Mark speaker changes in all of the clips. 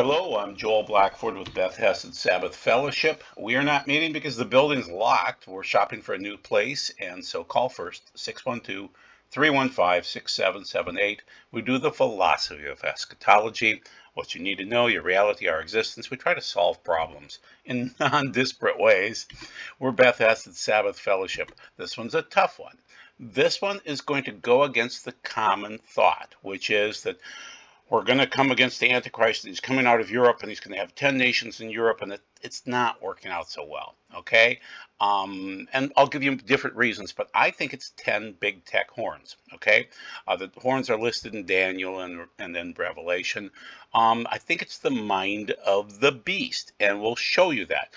Speaker 1: Hello, I'm Joel Blackford with Beth Chesed Sabbath Fellowship. We are not meeting because the building's locked. We're shopping for a new place, and so call first 612 315 6778. We do the philosophy of eschatology, what you need to know, your reality, our existence. We try to solve problems in non disparate ways. We're Beth Chesed Sabbath Fellowship. This one's a tough one. This one is going to go against the common thought, which is that we're going to come against the Antichrist. He's coming out of Europe and he's going to have 10 nations in Europe, and it, it's not working out so well. Okay. Um, and I'll give you different reasons, but I think it's 10 big tech horns. Okay. Uh, the horns are listed in Daniel and, and then Revelation. Um, I think it's the mind of the beast, and we'll show you that.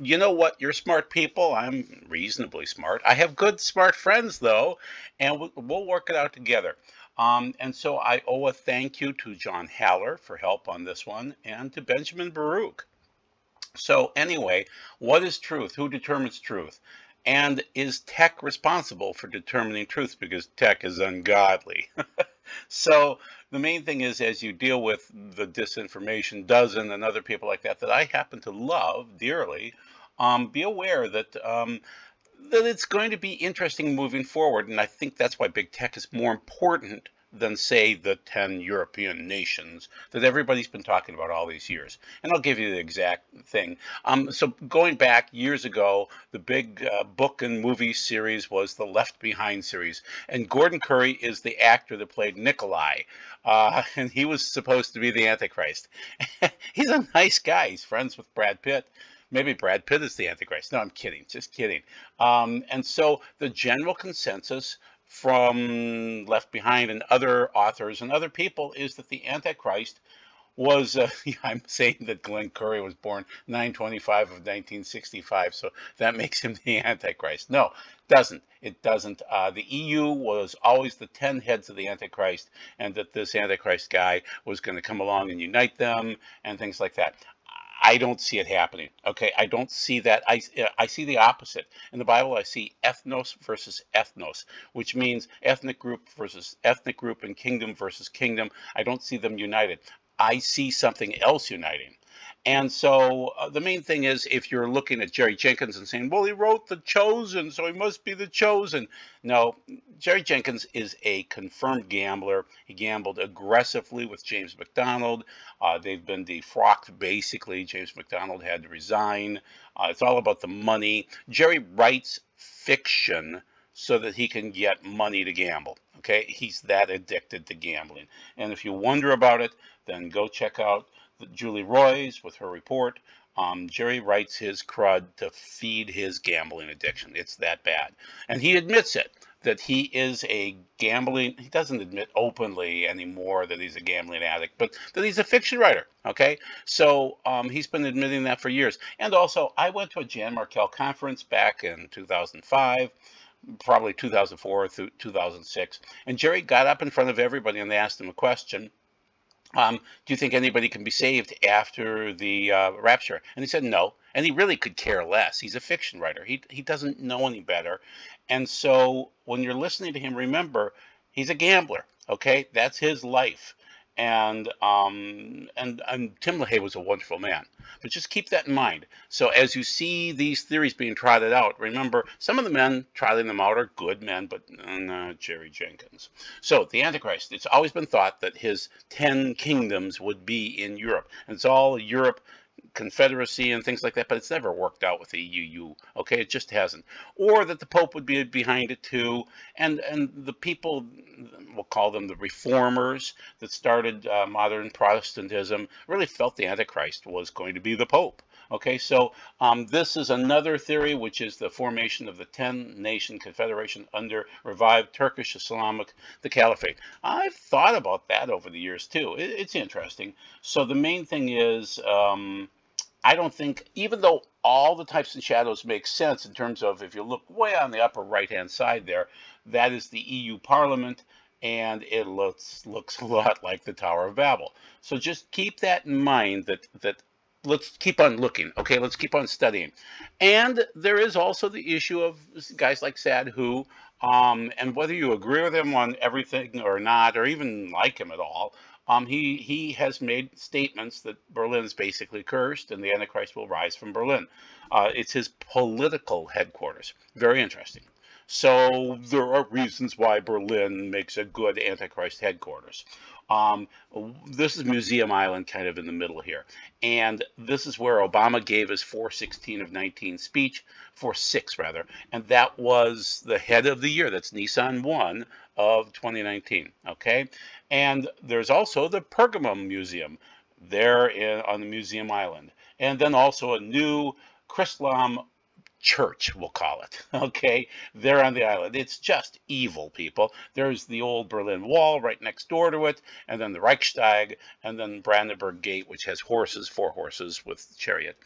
Speaker 1: You know what? You're smart people. I'm reasonably smart. I have good, smart friends, though, and we'll, we'll work it out together. Um, and so I owe a thank you to John Haller for help on this one and to Benjamin Baruch. So anyway, what is truth? Who determines truth? And is tech responsible for determining truth because tech is ungodly? so the main thing is as you deal with the disinformation dozen and other people like that that I happen to love dearly, um, be aware that um, that it's going to be interesting moving forward. And I think that's why big tech is more important than, say, the 10 European nations that everybody's been talking about all these years. And I'll give you the exact thing. Um, so, going back years ago, the big uh, book and movie series was the Left Behind series. And Gordon Currie is the actor that played Nicolae. Uh, and he was supposed to be the Antichrist. He's a nice guy. He's friends with Brad Pitt maybe Brad Pitt is the Antichrist. No, I'm kidding, just kidding. Um, and so the general consensus from Left Behind and other authors and other people is that the Antichrist was, uh, I'm saying that Glenn Currie was born 925 of 1965, so that makes him the Antichrist. No, doesn't. It doesn't. Uh, the EU was always the 10 heads of the Antichrist, and that this Antichrist guy was going to come along and unite them and things like that. I don't see it happening. Okay, I don't see that. I I see the opposite in the Bible. I see ethnos versus ethnos, which means ethnic group versus ethnic group and kingdom versus kingdom. I don't see them united. I see something else uniting. And so uh, the main thing is if you're looking at Jerry Jenkins and saying, well, he wrote The Chosen, so he must be the chosen. No, Jerry Jenkins is a confirmed gambler. He gambled aggressively with James MacDonald. Uh, they've been defrocked, basically. James MacDonald had to resign. Uh, it's all about the money. Jerry writes fiction so that he can get money to gamble. Okay, he's that addicted to gambling. And if you wonder about it, then go check out Julie Roys with her report. Um, Jerry writes his crud to feed his gambling addiction. It's that bad. And he admits it that he is a gambling he doesn't admit openly anymore that he's a gambling addict but that he's a fiction writer okay so um, he's been admitting that for years and also i went to a jan markell conference back in 2005 probably 2004 through 2006 and jerry got up in front of everybody and they asked him a question um, do you think anybody can be saved after the uh, rapture? And he said no. And he really could care less. He's a fiction writer. He, he doesn't know any better. And so when you're listening to him, remember, he's a gambler. Okay, that's his life and um, and and Tim LaHaye was a wonderful man. But just keep that in mind. So as you see these theories being trotted out, remember some of the men trotting them out are good men, but not Jerry Jenkins. So the Antichrist. It's always been thought that his ten kingdoms would be in Europe, and it's all Europe confederacy and things like that, but it's never worked out with the EU. Okay, it just hasn't. Or that the Pope would be behind it too, and and the people, we'll call them the reformers that started uh, modern Protestantism, really felt the Antichrist was going to be the Pope. Okay, so um, this is another theory, which is the formation of the 10-nation confederation under revived Turkish Islamic, the Caliphate. I've thought about that over the years too. It, it's interesting. So the main thing is, um, I don't think, even though all the types and shadows make sense in terms of if you look way on the upper right-hand side there, that is the EU Parliament, and it looks looks a lot like the Tower of Babel. So just keep that in mind that that let's keep on looking. Okay, let's keep on studying. And there is also the issue of guys like Sadhu, um, and whether you agree with him on everything or not, or even like him at all, um, he he has made statements that Berlin is basically cursed and the Antichrist will rise from Berlin. Uh, it's his political headquarters. Very interesting. So there are reasons why Berlin makes a good Antichrist headquarters. Um, this is Museum Island, kind of in the middle here. And this is where Obama gave his 416 of 19 speech, 46 rather, and that was the head of the year. That's Nisan 1 of 2019, okay? And there's also the Pergamon Museum there in, on the Museum Island. And then also a new Chrislam church, we'll call it. Okay, there on the island. It's just evil, people. There's the old Berlin Wall right next door to it, and then the Reichstag, and then Brandenburg Gate, which has horses, four horses with chariot.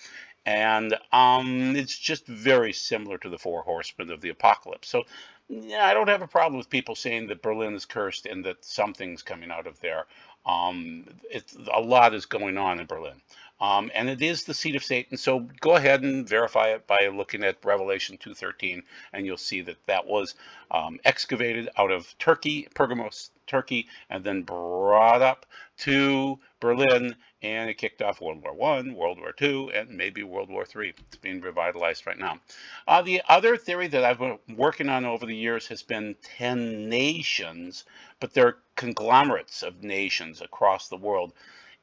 Speaker 1: And um, it's just very similar to the Four Horsemen of the Apocalypse. So yeah, I don't have a problem with people saying that Berlin is cursed and that something's coming out of there. Um, it's, a lot is going on in Berlin. Um, and it is the seat of Satan. So go ahead and verify it by looking at Revelation 2.13, and you'll see that that was um, excavated out of Turkey, Pergamos, Turkey, and then brought up to Berlin, and it kicked off World War One, World War Two, and maybe World War Three. It's being revitalized right now. Uh, the other theory that I've been working on over the years has been 10 nations, but they're conglomerates of nations across the world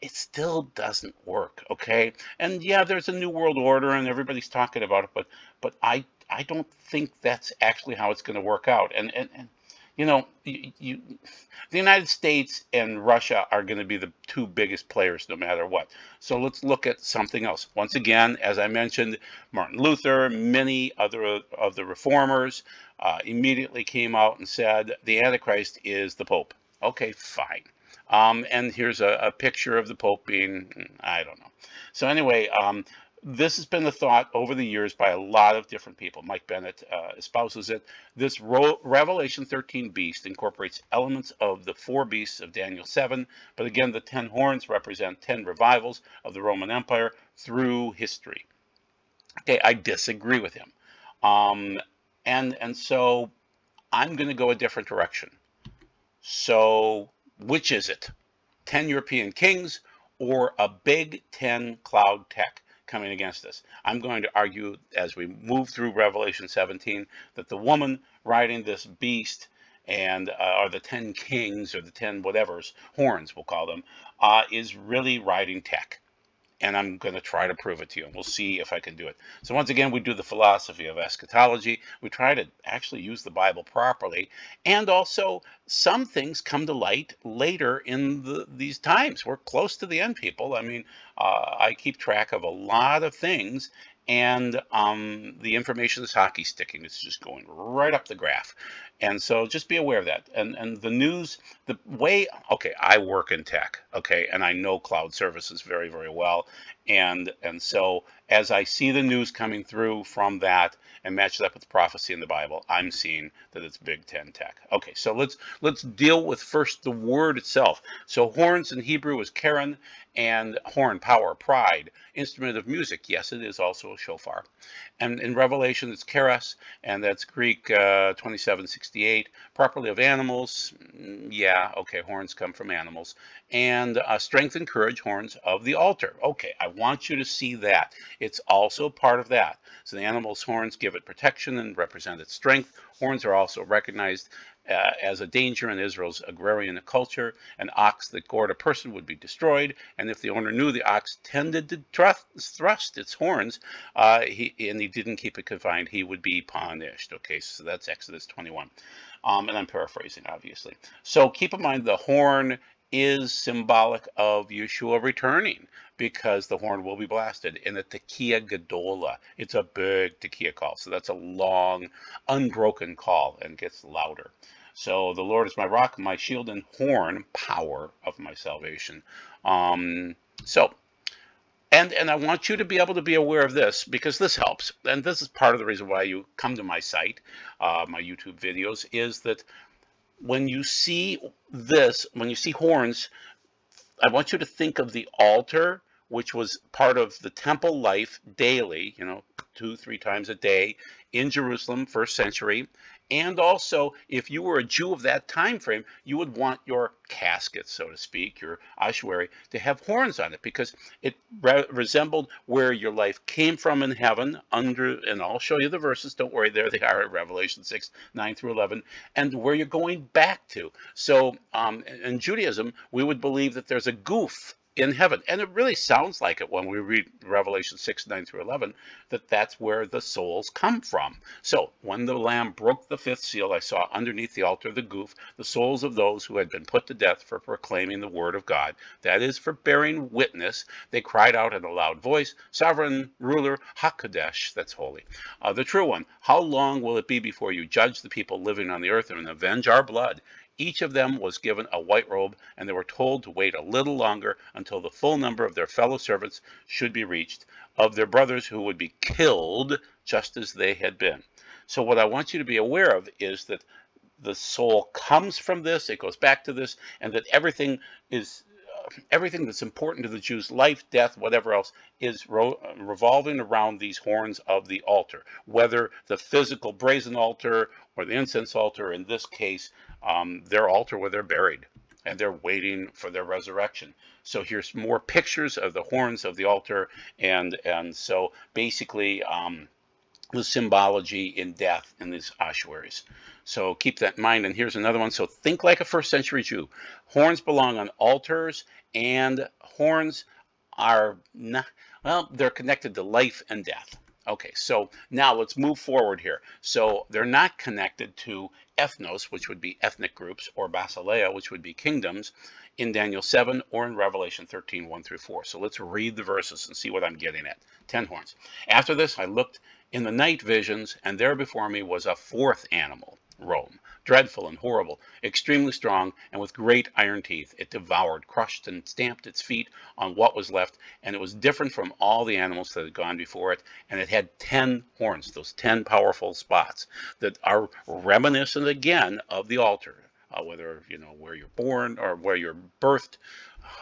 Speaker 1: it still doesn't work okay and yeah there's a new world order and everybody's talking about it but but i i don't think that's actually how it's going to work out and and, and you know you, you, the united states and russia are going to be the two biggest players no matter what. So let's look at something else. Once again as i mentioned martin luther many other of the reformers uh, immediately came out and said the antichrist is the pope. Okay fine. Um, and here's a, a, picture of the Pope being, I don't know. So anyway, um, this has been the thought over the years by a lot of different people. Mike Bennett uh, espouses it. This Ro Revelation 13 beast incorporates elements of the four beasts of Daniel 7, but again, the 10 horns represent 10 revivals of the Roman Empire through history. Okay, I disagree with him. Um, and, and so I'm going to go a different direction. So which is it? 10 European kings or a big 10 cloud tech coming against us? I'm going to argue as we move through Revelation 17 that the woman riding this beast and uh, or the 10 kings or the 10 whatevers, horns we'll call them, uh, is really riding tech and I'm going to try to prove it to you. And we'll see if I can do it. So once again, we do the philosophy of eschatology. We try to actually use the Bible properly. And also, some things come to light later in the, these times. We're close to the end, people. I mean, uh, I keep track of a lot of things and um, the information is hockey sticking. It's just going right up the graph. And so just be aware of that. And and the news, the way, okay, I work in tech, okay, and I know cloud services very, very well. And and so as I see the news coming through from that and match that with prophecy in the Bible, I'm seeing that it's Big Ten tech. Okay, so let's let's deal with first the word itself. So horns in Hebrew is keren, and horn, power, pride, instrument of music. Yes, it is also a shofar. And in Revelation, it's keres, and that's Greek uh, 2768. Properly of animals, mm, yeah, okay, horns come from animals. And uh, strength and courage, horns of the altar. Okay, I want you to see that. It's also part of that. So the animal's horns give it protection and represent its strength. Horns are also recognized uh, as a danger in Israel's agrarian culture. An ox that gored a person would be destroyed, and if the owner knew the ox tended to thrust, thrust its horns, uh, he, and he didn't keep it confined, he would be punished. Okay, so that's Exodus 21. Um, and I'm paraphrasing, obviously. So keep in mind the horn is symbolic of Yeshua returning because the horn will be blasted in the Tekiah Gedolah. It's a big Tekiah call. So that's a long, unbroken call and gets louder. So the Lord is my rock, my shield and horn, power of my salvation. Um, so, and, and I want you to be able to be aware of this because this helps. And this is part of the reason why you come to my site, uh, my YouTube videos, is that when you see this, when you see horns, I want you to think of the altar which was part of the temple life daily, you know, two, three times a day in Jerusalem, first century. And also, if you were a Jew of that time frame, you would want your casket, so to speak, your ossuary, to have horns on it because it re resembled where your life came from in heaven under, and I'll show you the verses, don't worry, there they are at Revelation 6, 9 through 11, and where you're going back to. So um, in Judaism, we would believe that there's a Guf in heaven. And it really sounds like it when we read Revelation 6, 9 through 11, that that's where the souls come from. So when the Lamb broke the fifth seal, I saw underneath the altar of the Guf, the souls of those who had been put to death for proclaiming the word of God. That is, for bearing witness. They cried out in a loud voice, Sovereign ruler, HaKadosh, that's holy, uh, the true one, how long will it be before you judge the people living on the earth and avenge our blood? Each of them was given a white robe, and they were told to wait a little longer until the full number of their fellow servants should be reached, of their brothers who would be killed just as they had been. So, what I want you to be aware of is that the soul comes from this, it goes back to this, and that everything is everything that's important to the Jews, life, death, whatever else, is revolving around these horns of the altar. Whether the physical brazen altar or the incense altar, in this case, um, their altar where they're buried and they're waiting for their resurrection. So here's more pictures of the horns of the altar, and and so basically um, the symbology in death in these ossuaries. So keep that in mind. And here's another one. So think like a first century Jew. Horns belong on altars, and horns are not, well, they're connected to life and death. Okay, so now let's move forward here. So they're not connected to ethnos, which would be ethnic groups, or basileia, which would be kingdoms, in Daniel 7 or in Revelation 13, 1 through 4. So let's read the verses and see what I'm getting at. Ten horns. After this, I looked in the night visions, and there before me was a fourth animal, Rome, dreadful and horrible, extremely strong, and with great iron teeth. It devoured, crushed, and stamped its feet on what was left, and it was different from all the animals that had gone before it, and it had ten horns, those ten powerful spots that are reminiscent again of the altar. Uh, whether you know where you're born or where you're birthed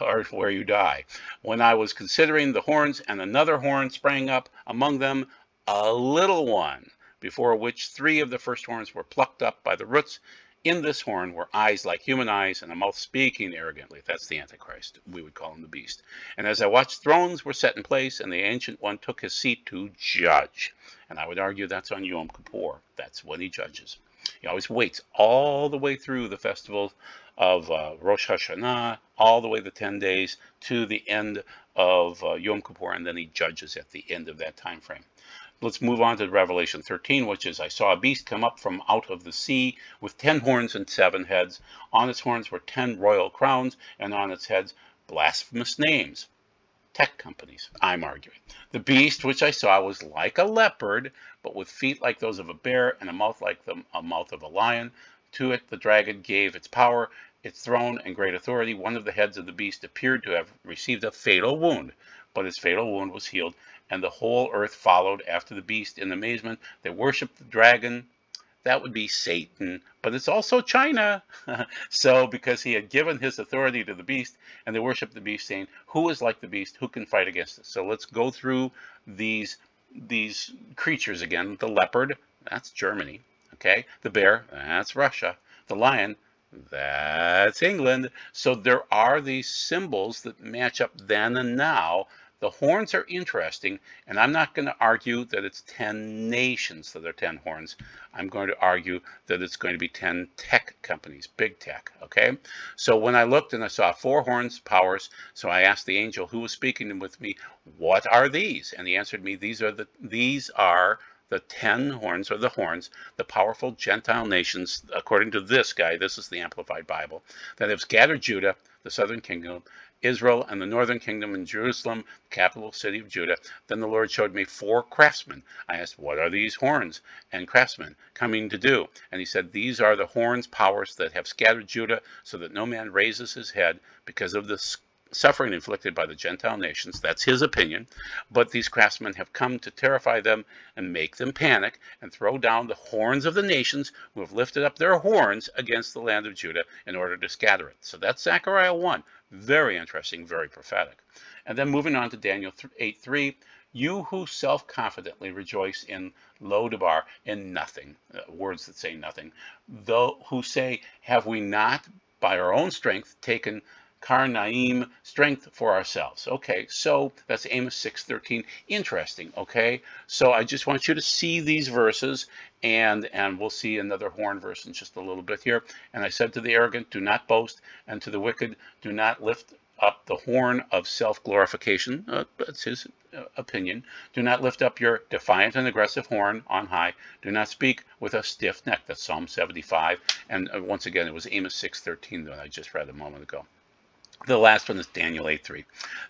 Speaker 1: or where you die. When I was considering the horns, and another horn sprang up among them, a little one, before which three of the first horns were plucked up by the roots. In this horn were eyes like human eyes and a mouth speaking arrogantly. That's the Antichrist. We would call him the beast. And as I watched, thrones were set in place, and the Ancient One took his seat to judge. And I would argue that's on Yom Kippur. That's when he judges. He always waits all the way through the festival of uh, Rosh Hashanah, all the way the 10 days to the end of uh, Yom Kippur, and then he judges at the end of that time frame. Let's move on to Revelation 13, which is I saw a beast come up from out of the sea with ten horns and seven heads. On its horns were ten royal crowns, and on its heads blasphemous names. Tech companies, I'm arguing. The beast which I saw was like a leopard, but with feet like those of a bear and a mouth like the a mouth of a lion. To it the dragon gave its power, its throne, and great authority. One of the heads of the beast appeared to have received a fatal wound, but his fatal wound was healed, and the whole earth followed after the beast in amazement. They worshiped the dragon. That would be Satan, but it's also China. so, because he had given his authority to the beast, and they worshiped the beast, saying, "Who is like the beast? Who can fight against us?" So, let's go through these these creatures again. The leopard, that's Germany. Okay, the bear, that's Russia. The lion, that's England. So there are these symbols that match up then and now the horns are interesting, and I'm not going to argue that it's 10 nations that are 10 horns. I'm going to argue that it's going to be 10 tech companies, big tech, okay? So when I looked and I saw four horns, powers, so I asked the angel who was speaking with me, what are these? And he answered me, these are the these are the ten horns or the horns, the powerful Gentile nations, according to this guy, this is the Amplified Bible, that have scattered Judah, the southern kingdom, Israel and the northern kingdom in Jerusalem, capital city of Judah. Then the Lord showed me four craftsmen. I asked, What are these horns and craftsmen coming to do? And he said, These are the horns, powers that have scattered Judah, so that no man raises his head because of the suffering inflicted by the Gentile nations. That's his opinion. But these craftsmen have come to terrify them and make them panic and throw down the horns of the nations who have lifted up their horns against the land of Judah in order to scatter it. So that's Zechariah 1. Very interesting, very prophetic. And then moving on to Daniel 8 3, you who self confidently rejoice in Lo-debar, in nothing, uh, words that say nothing, though who say, Have we not by our own strength taken Karnaim, strength for ourselves. Okay, so that's Amos 6.13. Interesting, okay? So I just want you to see these verses, and, and we'll see another horn verse in just a little bit here. And I said to the arrogant, do not boast, and to the wicked, do not lift up the horn of self-glorification. Uh, that's his uh, opinion. Do not lift up your defiant and aggressive horn on high. Do not speak with a stiff neck. That's Psalm 75. And uh, once again, it was Amos 6.13 that I just read a moment ago. The last one is Daniel 8.3.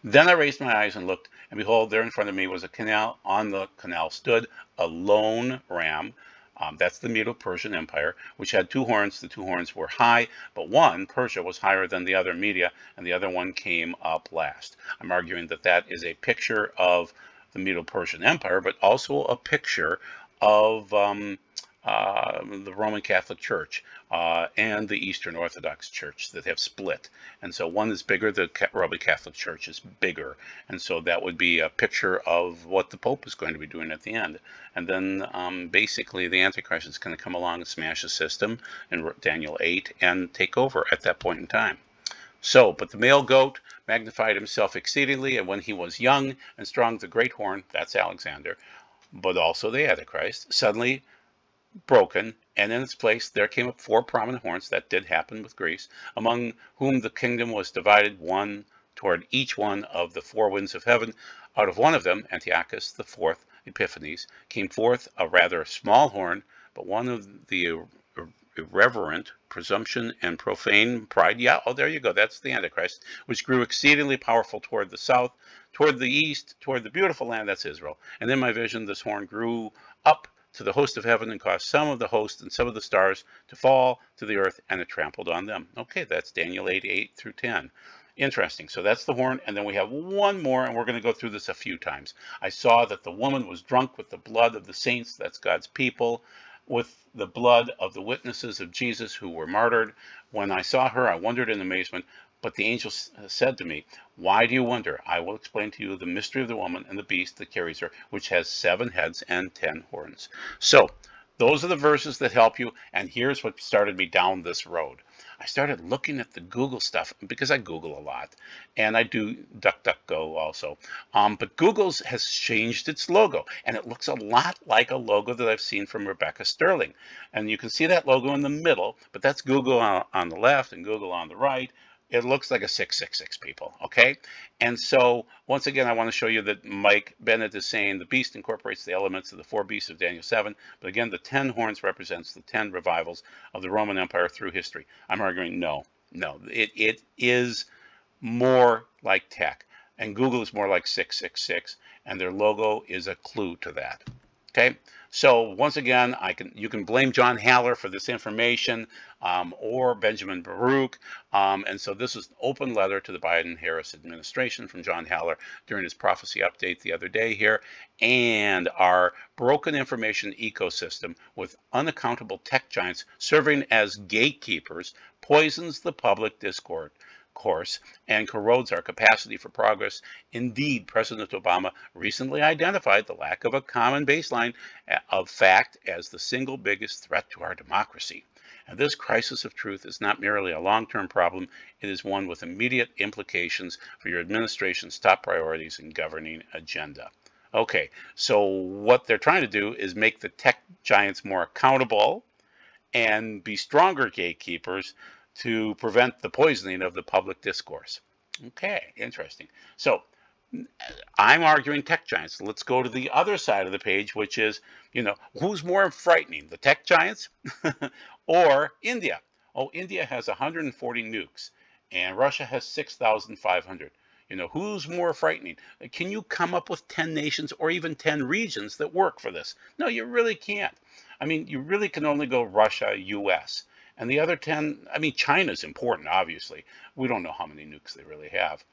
Speaker 1: Then I raised my eyes and looked, and behold, there in front of me was a canal. On the canal stood a lone ram. Um, that's the Medo-Persian Empire, which had two horns. The two horns were high, but one, Persia, was higher than the other, Media, and the other one came up last. I'm arguing that that is a picture of the Medo-Persian Empire, but also a picture of um, uh, the Roman Catholic Church uh, and the Eastern Orthodox Church that have split. And so one is bigger, the Roman Catholic Church is bigger. And so that would be a picture of what the Pope is going to be doing at the end. And then um, basically the Antichrist is going to come along and smash the system in Daniel 8 and take over at that point in time. So, but the male goat magnified himself exceedingly, and when he was young and strong, the great horn, that's Alexander, but also the Antichrist, suddenly broken, and in its place there came up four prominent horns, that did happen with Greece, among whom the kingdom was divided one toward each one of the four winds of heaven. Out of one of them, Antiochus the fourth, Epiphanes, came forth a rather small horn, but one of the irreverent presumption and profane pride. Yeah, oh, there you go. That's the Antichrist, which grew exceedingly powerful toward the south, toward the east, toward the beautiful land. That's Israel. And in my vision, this horn grew up to the host of heaven and caused some of the host and some of the stars to fall to the earth and it trampled on them. Okay, that's Daniel 8, 8 through 10. Interesting. So that's the horn. And then we have one more, and we're going to go through this a few times. I saw that the woman was drunk with the blood of the saints, that's God's people, with the blood of the witnesses of Jesus who were martyred. When I saw her, I wondered in amazement. But the angel uh, said to me, Why do you wonder? I will explain to you the mystery of the woman and the beast that carries her, which has seven heads and ten horns. So, those are the verses that help you. And here's what started me down this road. I started looking at the Google stuff because I Google a lot and I do DuckDuckGo also. Um, but Google's has changed its logo and it looks a lot like a logo that I've seen from Rebecca Sterling. And you can see that logo in the middle, but that's Google on, on the left and Google on the right it looks like a 666 people, okay? And so, once again, I want to show you that Mike Bennett is saying the beast incorporates the elements of the four beasts of Daniel 7, but again, the 10 horns represents the 10 revivals of the Roman Empire through history. I'm arguing no, no. It, it is more like tech, and Google is more like 666, and their logo is a clue to that. Okay, so once again, I can you can blame John Haller for this information um, or Benjamin Baruch. Um, and so this is an open letter to the Biden-Harris administration from John Haller during his prophecy update the other day here. And our broken information ecosystem with unaccountable tech giants serving as gatekeepers poisons the public discord course and corrodes our capacity for progress. Indeed, President Obama recently identified the lack of a common baseline uh, of fact as the single biggest threat to our democracy. And this crisis of truth is not merely a long-term problem, it is one with immediate implications for your administration's top priorities and governing agenda. Okay, so what they're trying to do is make the tech giants more accountable and be stronger gatekeepers to prevent the poisoning of the public discourse. Okay, interesting. So I'm arguing tech giants. Let's go to the other side of the page, which is, you know, who's more frightening, the tech giants or India? Oh, India has 140 nukes and Russia has 6,500. You know, who's more frightening? Can you come up with 10 nations or even 10 regions that work for this? No, you really can't. I mean, you really can only go Russia, US. And the other 10, I mean, China's important, obviously. We don't know how many nukes they really have.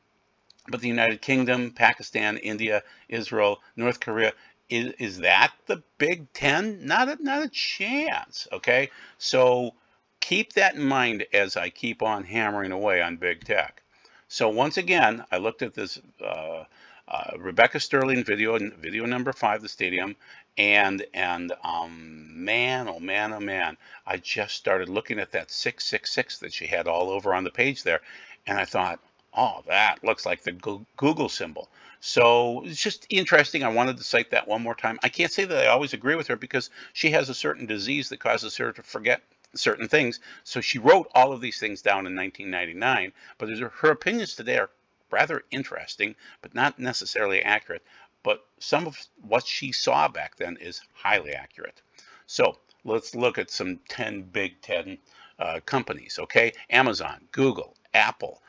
Speaker 1: But the United Kingdom, Pakistan, India, Israel, North Korea, is, is that the Big Ten? Not a, not a chance, okay? So keep that in mind as I keep on hammering away on big tech. So once again, I looked at this uh, uh, Rebecca Sterling video, video number five, the stadium, and and um, man, oh man, oh man, I just started looking at that 666 that she had all over on the page there, and I thought, oh, that looks like the Google symbol. So it's just interesting. I wanted to cite that one more time. I can't say that I always agree with her because she has a certain disease that causes her to forget certain things. So she wrote all of these things down in 1999, but her opinions today are rather interesting, but not necessarily accurate. But some of what she saw back then is highly accurate. So let's look at some 10 big 10 uh, companies, okay? Amazon, Google, Apple,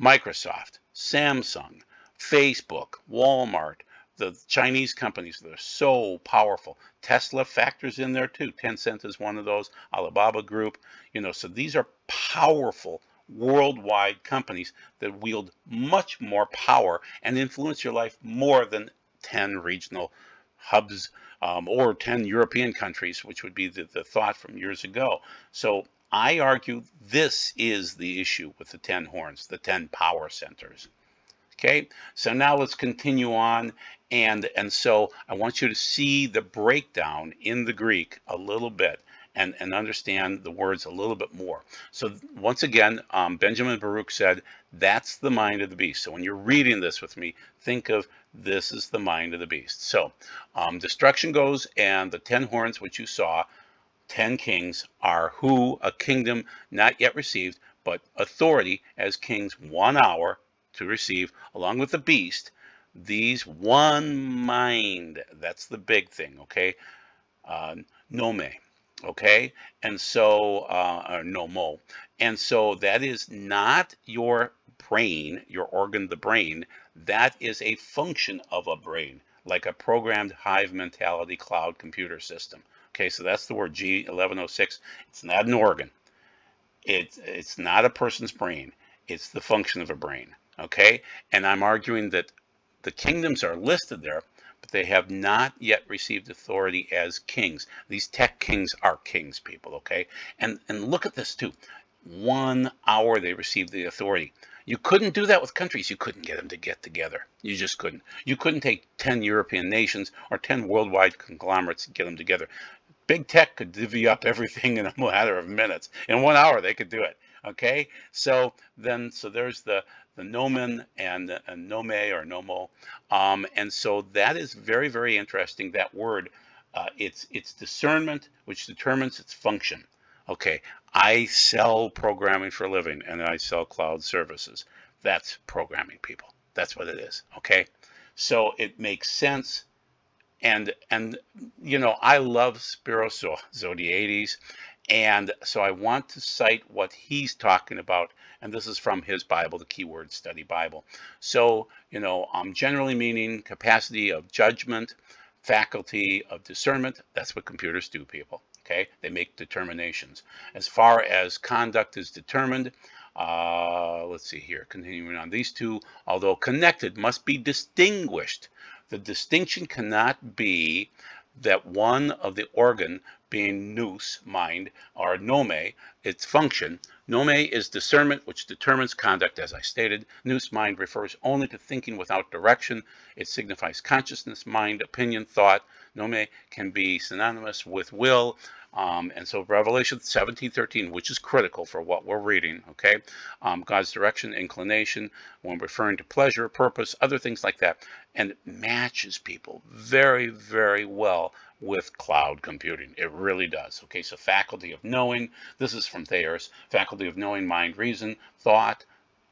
Speaker 1: Microsoft, Samsung, Facebook, Walmart, the Chinese companies that are so powerful. Tesla factors in there too. Tencent is one of those. Alibaba Group, you know, so these are powerful worldwide companies that wield much more power and influence your life more than 10 regional hubs um, or 10 European countries, which would be the, the thought from years ago. So I argue this is the issue with the 10 horns, the 10 power centers. Okay, so now let's continue on. And, and so I want you to see the breakdown in the Greek a little bit and, and understand the words a little bit more. So once again, um, Benjamin Baruch said, that's the mind of the beast. So when you're reading this with me, think of this is the mind of the beast. So um, destruction goes and the 10 horns which you saw, 10 kings are who a kingdom not yet received, but authority as kings one hour to receive, along with the beast, these one mind. That's the big thing, okay? Uh, nome, okay? And so, uh, or nomo. And so that is not your brain, your organ, the brain. That is a function of a brain, like a programmed hive mentality cloud computer system. Okay, so that's the word G1106. It's not an organ. it's it's not a person's brain. It's the function of a brain okay? And I'm arguing that the kingdoms are listed there, but they have not yet received authority as kings. These tech kings are kings, people, okay? And, and look at this too. One hour they received the authority. You couldn't do that with countries. You couldn't get them to get together. You just couldn't. You couldn't take 10 European nations or 10 worldwide conglomerates and get them together. Big tech could divvy up everything in a matter of minutes. In one hour, they could do it. Okay, so then, so there's the the nomen and, and nome or nomo, um, and so that is very, very interesting. That word, uh, it's it's discernment which determines its function. Okay, I sell programming for a living, and I sell cloud services. That's programming, people. That's what it is. Okay, so it makes sense and and you know I love Spiros Zodhiates and so I want to cite what he's talking about, and this is from his Bible, the Keyword Study Bible. So, you know, I'm generally meaning capacity of judgment, faculty of discernment. That's what computers do, people. Okay, they make determinations. As far as conduct is determined, uh, let's see here, continuing on. These two, although connected, must be distinguished. The distinction cannot be that one of the organ being nous, mind, or nome, its function. Nome is discernment, which determines conduct, as I stated. Nous, mind, refers only to thinking without direction. It signifies consciousness, mind, opinion, thought. Nome can be synonymous with will, um, and so Revelation 17:13, which is critical for what we're reading, okay? Um, God's direction, inclination, when referring to pleasure, purpose, other things like that, and it matches people very, very well with cloud computing. It really does. Okay, so faculty of knowing, this is from Thayer's, faculty of knowing, mind, reason, thought,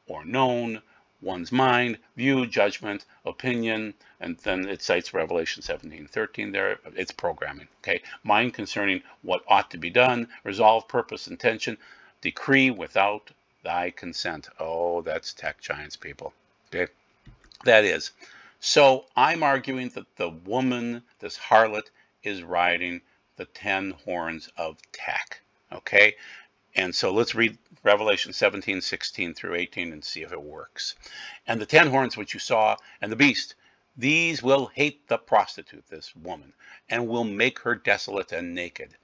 Speaker 1: or known, one's mind, view, judgment, opinion, and then it cites Revelation 17, 13 there. It's programming, okay? Mind concerning what ought to be done, resolve, purpose, intention, decree without thy consent. Oh, that's tech giants, people, okay? That is. So I'm arguing that the woman, this harlot, is riding the 10 horns of tech, okay? And so let's read Revelation 17, 16 through 18 and see if it works. And the ten horns which you saw, and the beast, these will hate the prostitute, this woman, and will make her desolate and naked.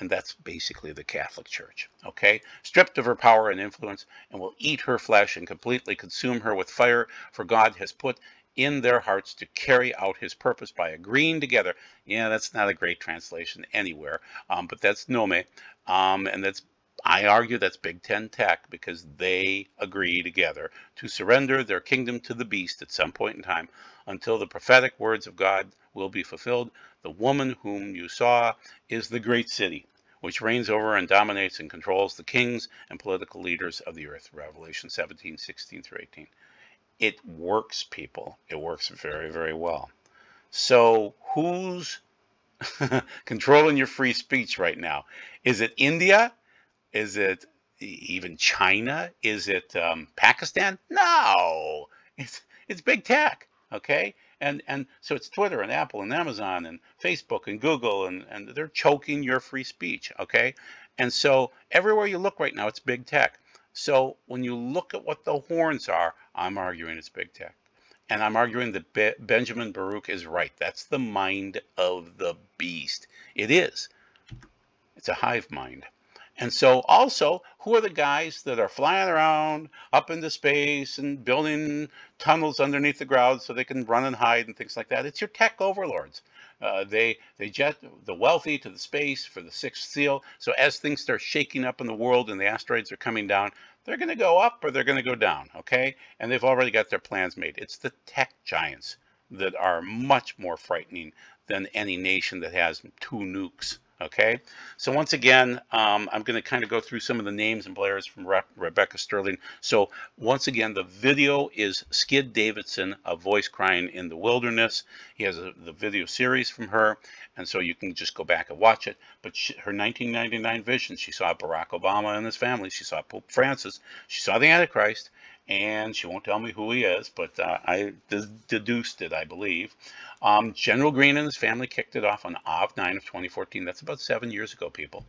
Speaker 1: and that's basically the Catholic Church, okay? Stripped of her power and influence, and will eat her flesh and completely consume her with fire, for God has put in their hearts to carry out his purpose by agreeing together. Yeah, that's not a great translation anywhere, um, but that's Nome, um, and that's I argue that's Big Ten Tech because they agree together to surrender their kingdom to the beast at some point in time until the prophetic words of God will be fulfilled. The woman whom you saw is the great city, which reigns over and dominates and controls the kings and political leaders of the earth. Revelation 17, 16 through 18. It works, people. It works very, very well. So who's controlling your free speech right now? Is it India? Is it even China? Is it um, Pakistan? No, it's it's big tech. Okay, and and so it's Twitter and Apple and Amazon and Facebook and Google and and they're choking your free speech. Okay, and so everywhere you look right now, it's big tech. So when you look at what the horns are, I'm arguing it's big tech. And I'm arguing that Be Benjamin Baruch is right. That's the mind of the beast. It is. It's a hive mind. And so also, who are the guys that are flying around up into space and building tunnels underneath the ground so they can run and hide and things like that? It's your tech overlords. Uh, they they jet the wealthy to the space for the sixth seal. So as things start shaking up in the world and the asteroids are coming down, they're going to go up or they're going to go down. Okay, and they've already got their plans made. It's the tech giants that are much more frightening than any nation that has two nukes Okay, so once again, um, I'm going to kind of go through some of the names and players from Re Rebecca Sterling. So once again, the video is Skid Davidson, a voice crying in the wilderness. He has a, the video series from her, and so you can just go back and watch it. But she, her 1999 vision, she saw Barack Obama and his family. She saw Pope Francis. She saw the Antichrist and she won't tell me who he is, but uh, I deduced it, I believe. Um, General Green and his family kicked it off on Av 9 of 2014. That's about seven years ago, people.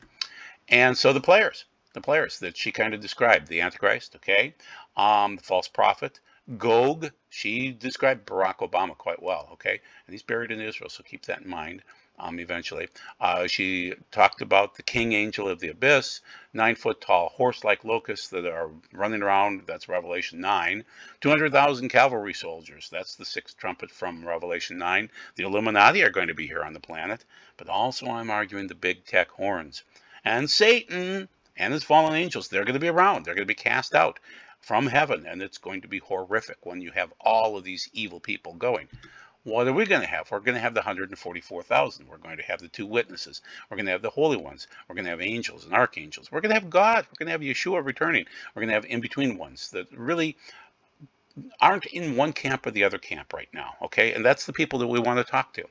Speaker 1: And so the players, the players that she kind of described, the Antichrist, okay, um, the false prophet, Gog, she described Barack Obama quite well, okay, and he's buried in Israel, so keep that in mind um, eventually. Uh, she talked about the king angel of the abyss, nine foot tall horse like locusts that are running around. That's Revelation 9. 200,000 cavalry soldiers. That's the sixth trumpet from Revelation 9. The Illuminati are going to be here on the planet, but also I'm arguing the big tech horns. And Satan and his fallen angels, they're going to be around. They're going to be cast out from heaven, and it's going to be horrific when you have all of these evil people going. What are we going to have? We're going to have the 144,000. We're going to have the two witnesses. We're going to have the holy ones. We're going to have angels and archangels. We're going to have God. We're going to have Yeshua returning. We're going to have in-between ones that really aren't in one camp or the other camp right now, okay? And that's the people that we want to talk to.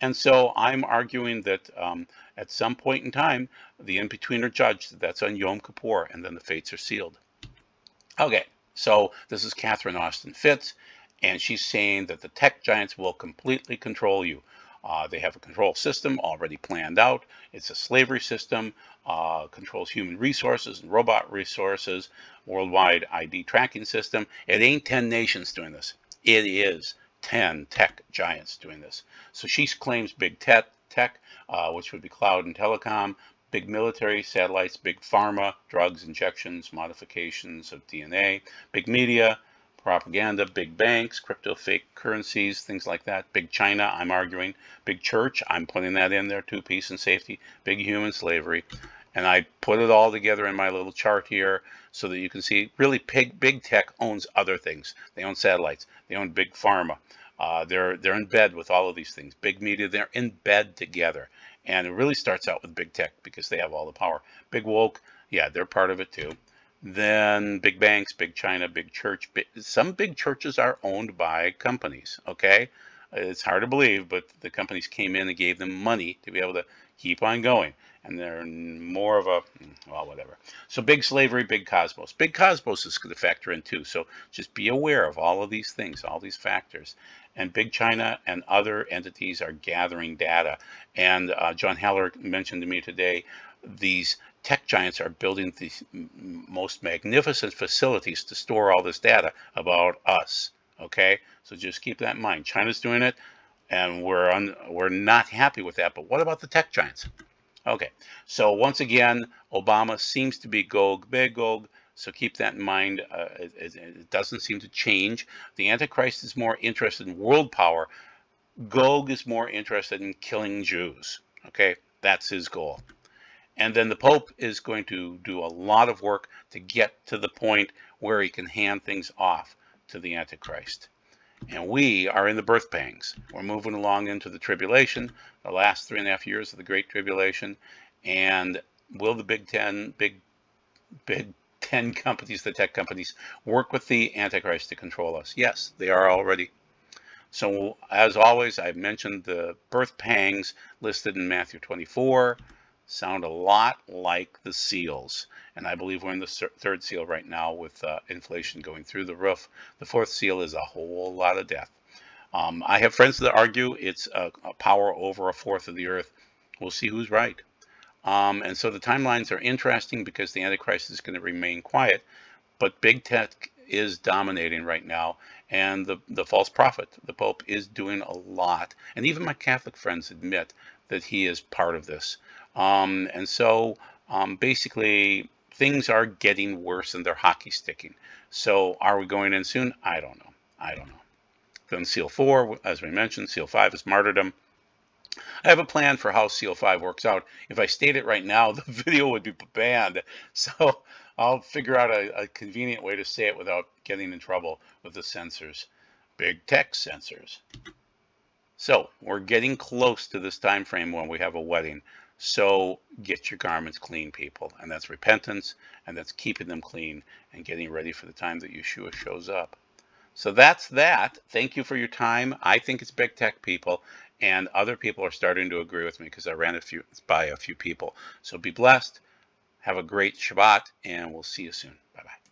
Speaker 1: And so I'm arguing that um, at some point in time, the in-betweener judged. that's on Yom Kippur, and then the fates are sealed. Okay, so this is Catherine Austin Fitts and she's saying that the tech giants will completely control you. Uh, they have a control system already planned out. It's a slavery system, uh, controls human resources and robot resources, worldwide ID tracking system. It ain't 10 nations doing this. It is 10 tech giants doing this. So she claims big tech, tech uh, which would be cloud and telecom, big military, satellites, big pharma, drugs, injections, modifications of DNA, big media, propaganda, big banks, crypto fake currencies, things like that. Big China, I'm arguing. Big church, I'm putting that in there too, peace and safety. Big human slavery. And I put it all together in my little chart here so that you can see really big, big tech owns other things. They own satellites. They own big pharma. Uh, they're, they're in bed with all of these things. Big media, they're in bed together. And it really starts out with big tech because they have all the power. Big woke, yeah, they're part of it too. Then big banks, big China, big church. Big, some big churches are owned by companies, okay? It's hard to believe, but the companies came in and gave them money to be able to keep on going. And they're more of a, well, whatever. So big slavery, big cosmos. Big cosmos is going to factor in too. So just be aware of all of these things, all these factors. And Big China and other entities are gathering data. And uh, John Haller mentioned to me today these tech giants are building the most magnificent facilities to store all this data about us. Okay, so just keep that in mind. China's doing it, and we're un, we're not happy with that. But what about the tech giants? Okay, so once again, Obama seems to be Gog Magog, so keep that in mind. Uh, it, it, it, doesn't seem to change. The Antichrist is more interested in world power. Gog is more interested in killing Jews. Okay, that's his goal. And then the Pope is going to do a lot of work to get to the point where he can hand things off to the Antichrist. And we are in the birth pangs. We're moving along into the tribulation, the last three and a half years of the Great Tribulation. And will the Big Ten, big, big 10 companies, the tech companies, work with the Antichrist to control us? Yes, they are already. So, as always, I've mentioned the birth pangs listed in Matthew 24 sound a lot like the seals. And I believe we're in the third seal right now with uh, inflation going through the roof. The fourth seal is a whole lot of death. Um, I have friends that argue it's a, a, power over a fourth of the earth. We'll see who's right. Um, and so the timelines are interesting because the Antichrist is going to remain quiet, but big tech is dominating right now. And the, the false prophet, the Pope, is doing a lot. And even my Catholic friends admit that he is part of this. Um, and so um, basically, things are getting worse and they're hockey sticking. So are we going in soon? I don't know. I don't know. Then Seal 4, as we mentioned, Seal 5 is martyrdom. I have a plan for how Seal 5 works out. If I state it right now, the video would be banned. So I'll figure out a, a convenient way to say it without getting in trouble with the censors. Big tech censors. So we're getting close to this time frame when we have a wedding. So get your garments clean, people. And that's repentance, and that's keeping them clean and getting ready for the time that Yeshua shows up. So that's that. Thank you for your time. I think it's big tech, people. And other people are starting to agree with me because I ran a few by a few people. So be blessed. Have a great Shabbat, and we'll see you soon. Bye bye.